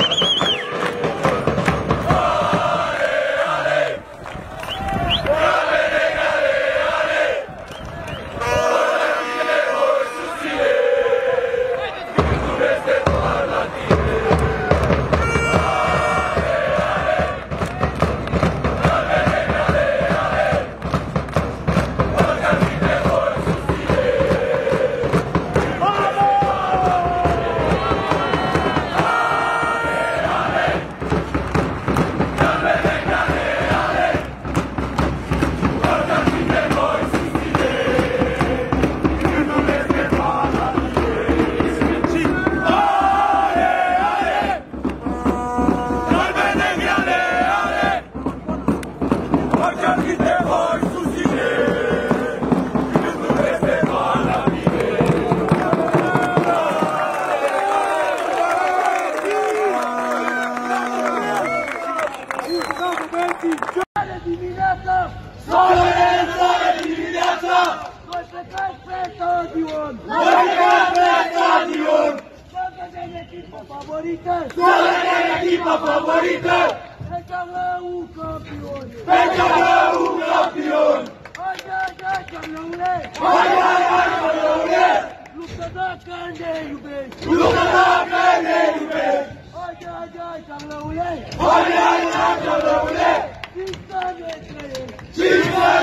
you. Reclame un campeón. Reclame un campeón. Ay, ay, ay, campeoné. Ay, ay, ay, campeoné. Lucada kande yube. Lucada kande yube. Ay, ay, ay, campeoné. Ay, ay, ay, campeoné. Cinta de tres. Cinta